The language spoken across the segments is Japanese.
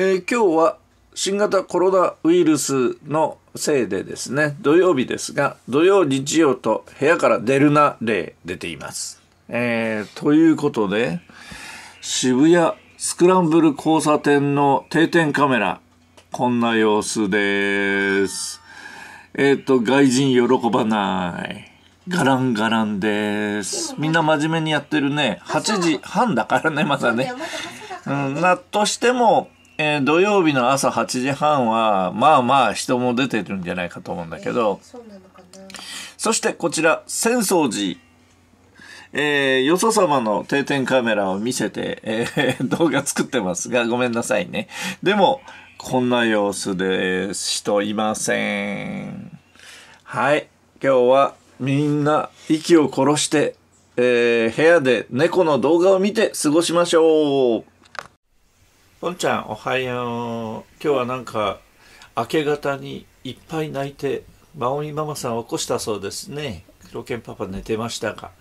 えー、今日は新型コロナウイルスのせいでですね、土曜日ですが、土曜、日曜と部屋から出るな例出ています。えー、ということで、渋谷スクランブル交差点の定点カメラ、こんな様子です。えっ、ー、と、外人喜ばない。ガランガランです。みんな真面目にやってるね。8時半だからね、まだね。うん、なとしても、えー、土曜日の朝8時半は、まあまあ人も出てるんじゃないかと思うんだけど、えー、そしてこちら、浅草寺。えー、よそ様の定点カメラを見せて、えー、動画作ってますが、ごめんなさいね。でも、こんな様子です。人いません。はい。今日はみんな息を殺して、えー、部屋で猫の動画を見て過ごしましょう。ぽんちゃん、おはよう。今日はなんか、明け方にいっぱい泣いて、まおみママさん起こしたそうですね。黒犬パパ寝てましたか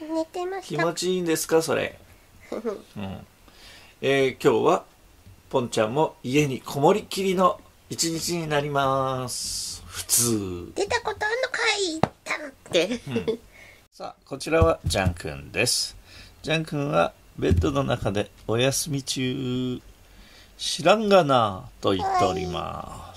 寝てました。気持ちいいんですか、それ？うん。えー、今日は、ぽんちゃんも家にこもりきりの一日になります。普通。出たことあんのかいたって、うん。さあ、こちらはジャンくんです。ジャンくんはベッドの中でお休み中。知らんがなと言っております。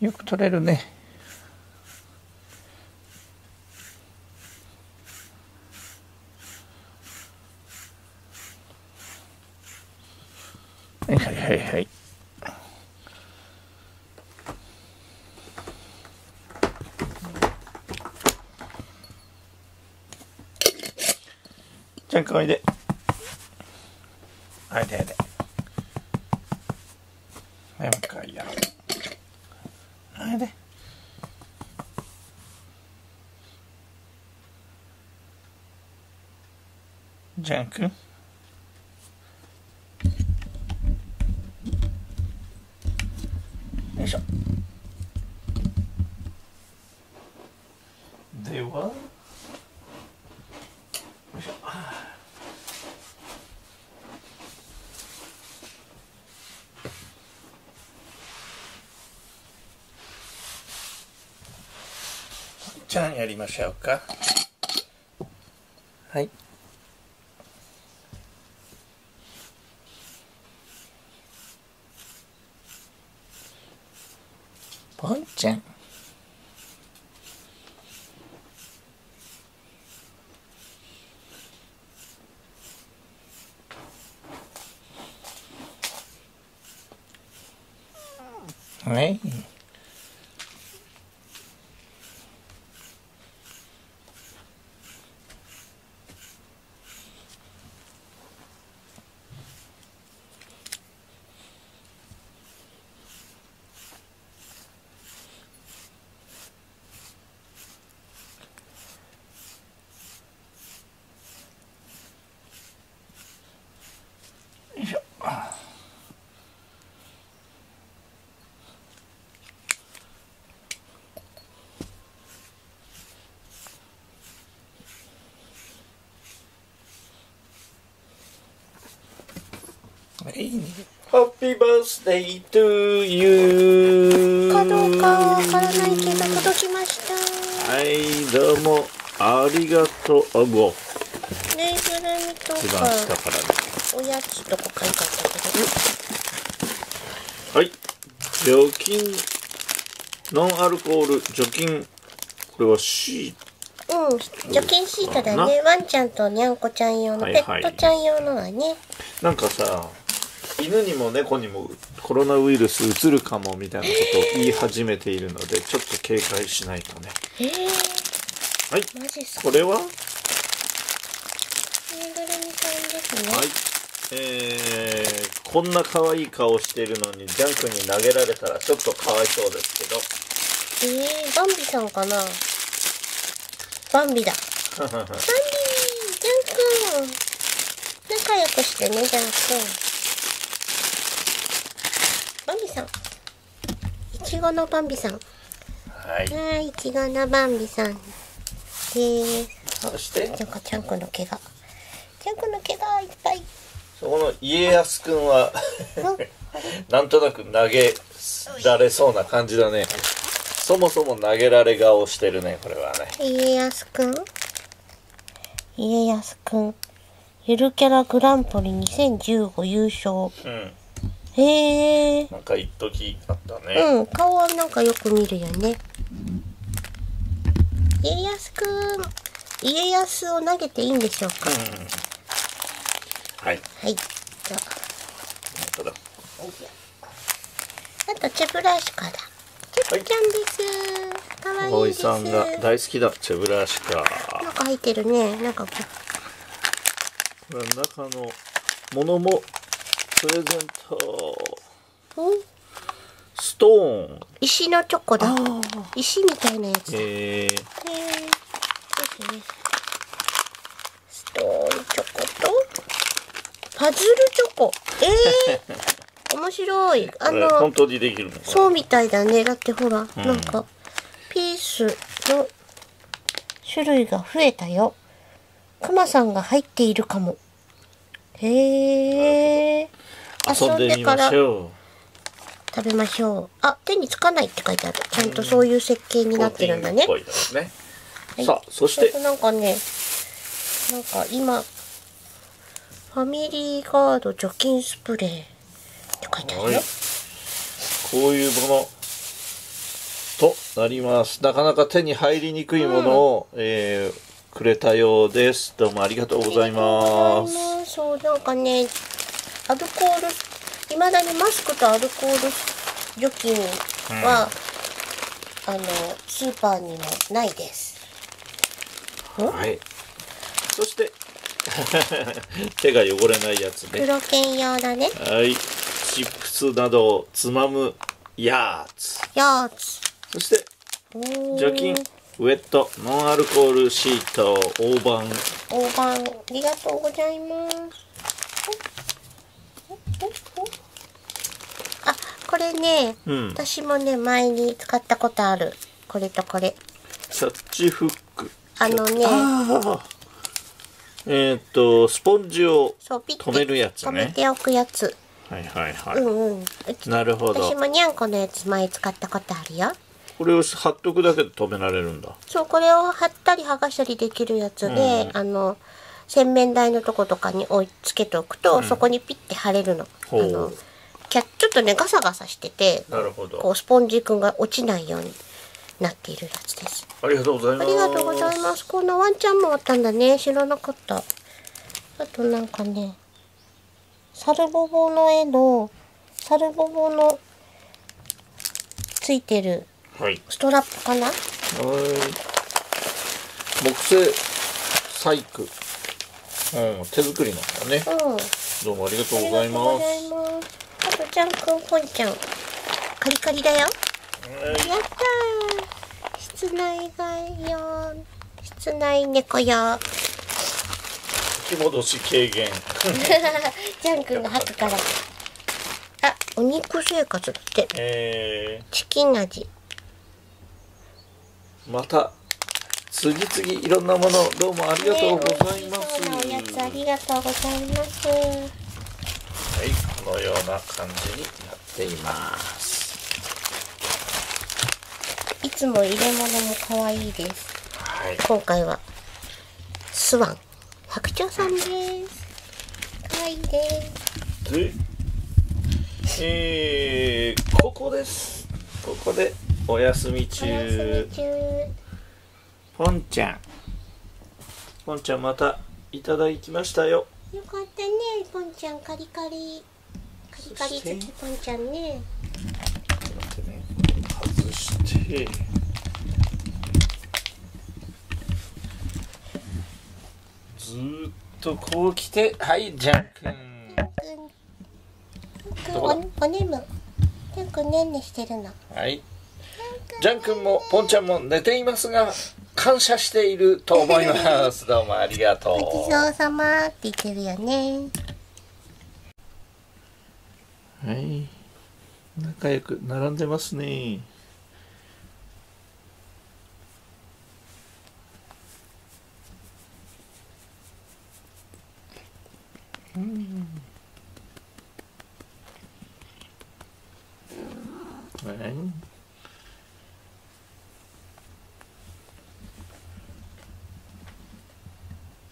よく取れるね。はいはいはい。はいじゃんおいで。はいではいではいもう一回やろうあれでジャン君よいしょではちゃんやりましょうかはいぽんちゃんはい。ハッピーバースデートゥーユーかどうかわからないけど届きました。はいどうもありがとう。あごぬいぐるみとか。一番下からねおやつとか買いかったけどはい。除菌ノンアルコール除菌。これは C うん、除菌シートだね。ワンちゃんとにゃんこちゃん用の、はいはい。ペットちゃん用のはね。なんかさ犬にも猫にもコロナウイルスうつるかもみたいなことを言い始めているのでちょっと警戒しないとねえー、はい。これは？ぬいぐるみさんですね。はいえー、こんな可愛い顔してるのにジャン君に投げられたらちょっとかわいそうですけどえー、バンビさんかな？バンビだ。バンビージャン君仲良くしてね、ジャン君。バンビさん。いちごのバンビさん。はいはい、いちごのバンビさんです。そしてなんかちゃんこの毛が。ちゃんこの毛がいっぱい。そこの家康くんはうん なんとなく投げられそうな感じだねそもそも投げられ顔してるねこれはね家康くん？家康くん。ゆるキャラグランプリ2015優勝。うんへえ。なんか一時あったね、うん、顔はなんかよく見るよね。家康くん。家康を投げていいんでしょうか？はいはい。じゃあ、だあとチェブラシカだ。チェブちゃんです。いいです。葵さんが大好きだチェブラシカなんか入ってるね。なんかここれ中のものもプレゼントう、うん？ストーン石のチョコだ。石みたいなやつだ。へえ。ストーンチョコと、パズルチョコ。ええー、面白い。あの本、当にできるそうみたいだね。だってほら、なんか、ピースの種類が増えたよ。クマさんが入っているかも。へえ。遊んでみましょう食べましょう。あ、手につかないって書いてある。ちゃんとそういう設計になってるんだね。コーティングっぽいですねはいさあそしてとなんかね、なんか今、ファミリーガード除菌スプレーって書いてあるよ。はいこういうものとなりますなかなか手に入りにくいものを、えーくれたようですどうもありがとうございますす。そう、なんかね、アルコール、いまだにマスクとアルコール除菌は、あの、スーパーにもないです。はい。そして 手が汚れないやつね。黒犬用だね。はい。チップスなどをつまむやつ。やーつ。そして除菌ウェットノンアルコールシート大判。大判、ありがとうございます。あ、これね、うん私もね、前に使ったことある。これとこれ。キャッチフックあのね、えーっとスポンジを止めるやつね止めておくやつ。はいはいはうい、んうん。うちなるほど私もにゃんこのやつ前使ったことあるよ。これを貼っとくだけで止められるんだそう、これを貼ったり剥がしたりできるやつで、あの、洗面台のとことかに置いつけておくと、そこにピッて貼れるの。ほうあのょっとね、ガサガサしてて、なるほどこうスポンジ君が落ちないようになっているやつです。ありがとうございますありがとうございます。こんなワンちゃんもあったんだね。知らなかった。あとなんかね、サルボボの絵の、サルボボのついてるはいストラップかな？はい木製細工うん手作りなんだねうん。どうもありがとうございます。あとちゃんくんぽんちゃん。カリカリだよ。すやったー。室内外用。室内猫用。引き戻し軽減 ジャン君が吐くから。あ、お肉生活だって。えチキン味。ー、また次々いろんなものどうもありがとうございます、おやつありがとうございます。はい、このような感じになっています。いつも入れ物も可愛いです。はい。今回は、スワン。白鳥さんです。可愛いです。で、えー、ここです。ここでお休み。中。ポンちゃん。ポンちゃんまたいただきましたよよかったねポンちゃんカリカリ。カリカリ好きポンちゃんね。待ってね外して。ずーっとこう来て。はいジャン君くん。どこだ？おおねむ。ジャンくんねんねしてるの。はい。ジャン君もポンちゃんも寝ていますが感謝していると思います。どうもありがとごちそうさまって言ってるよね。うはい。仲良く並んでますね。うん。はい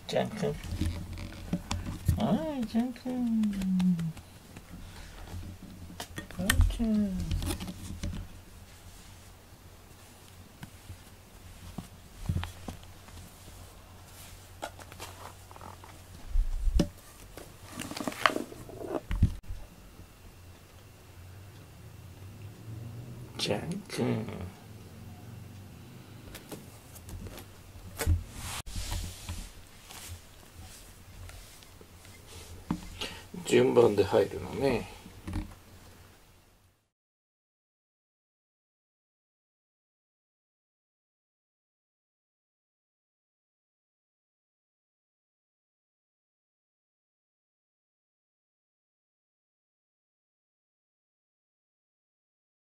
ジャン君はいジャン君はいジャンジャン君順番で入るのね。